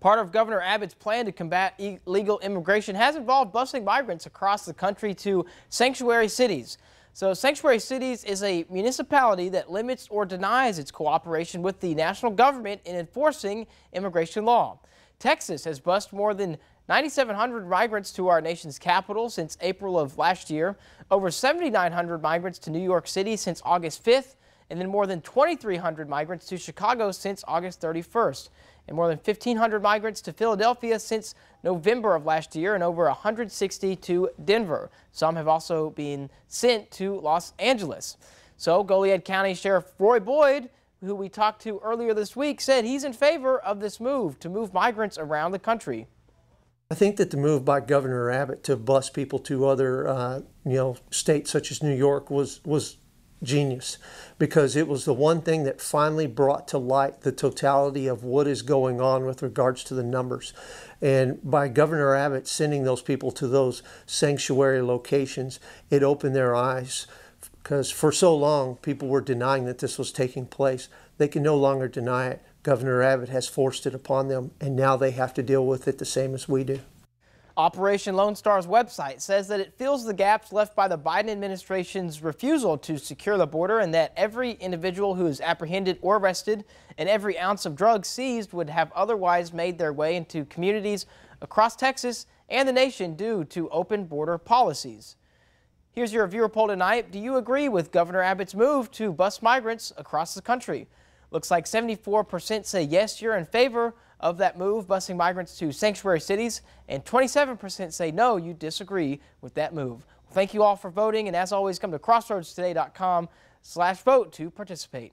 Part of Governor Abbott's plan to combat illegal immigration has involved busing migrants across the country to sanctuary cities. So Sanctuary Cities is a municipality that limits or denies its cooperation with the national government in enforcing immigration law. Texas has bused more than 9,700 migrants to our nation's capital since April of last year, over 7,900 migrants to New York City since August 5th, and then more than 2,300 migrants to Chicago since August 31st, and more than 1,500 migrants to Philadelphia since November of last year, and over 160 to Denver. Some have also been sent to Los Angeles. So Goliad County Sheriff Roy Boyd, who we talked to earlier this week, said he's in favor of this move to move migrants around the country. I think that the move by Governor Abbott to bus people to other, uh, you know, states such as New York was was genius because it was the one thing that finally brought to light the totality of what is going on with regards to the numbers. And by Governor Abbott sending those people to those sanctuary locations, it opened their eyes because for so long people were denying that this was taking place. They can no longer deny it. Governor Abbott has forced it upon them, and now they have to deal with it the same as we do. Operation Lone Star's website says that it fills the gaps left by the Biden administration's refusal to secure the border and that every individual who is apprehended or arrested and every ounce of drugs seized would have otherwise made their way into communities across Texas and the nation due to open border policies. Here's your viewer poll tonight. Do you agree with Governor Abbott's move to bus migrants across the country? Looks like 74% say yes, you're in favor of that move, busing migrants to sanctuary cities, and 27% say no, you disagree with that move. Well, thank you all for voting, and as always, come to crossroadstoday.com slash vote to participate.